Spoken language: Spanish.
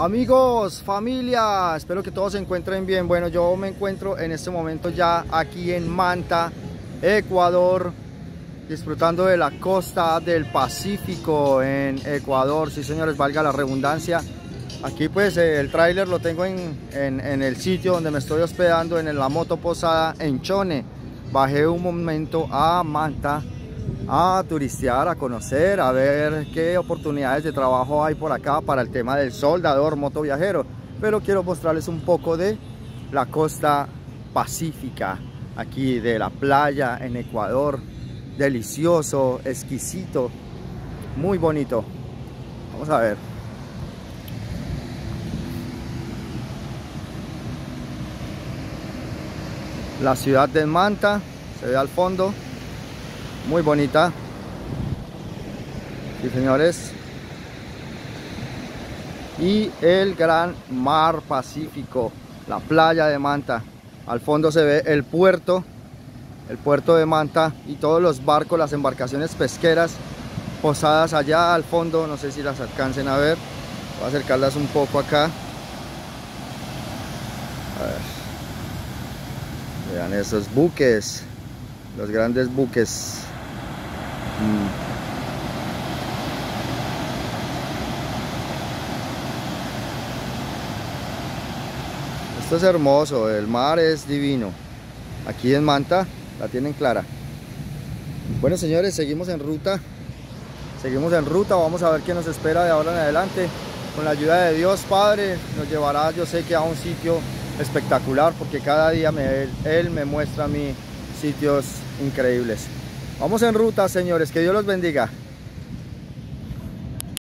Amigos, familia, espero que todos se encuentren bien. Bueno, yo me encuentro en este momento ya aquí en Manta, Ecuador, disfrutando de la costa del Pacífico en Ecuador. Sí, señores, valga la redundancia. Aquí pues el tráiler lo tengo en, en, el sitio donde me estoy hospedando, en la moto posada en Chone. Bajé un momento a Manta a turistear, a conocer, a ver qué oportunidades de trabajo hay por acá para el tema del soldador motoviajero. Pero quiero mostrarles un poco de la costa pacífica, aquí de la playa en Ecuador. Delicioso, exquisito, muy bonito. Vamos a ver. La ciudad de Manta, se ve al fondo muy bonita. Sí señores. Y el gran mar Pacífico la playa de Manta. Al fondo se ve el puerto el puerto de Manta y todos los barcos, las embarcaciones pesqueras posadas allá al fondo, no sé si las alcancen a ver. Voy a acercarlas un poco acá. Vean esos buques los grandes buques Mm. Esto es hermoso, el mar es divino. Aquí en Manta la tienen clara. Bueno señores, seguimos en ruta. Seguimos en ruta, vamos a ver qué nos espera de ahora en adelante. Con la ayuda de Dios Padre nos llevará yo sé que a un sitio espectacular porque cada día Él me muestra a mí sitios increíbles. Vamos en ruta, señores. Que Dios los bendiga.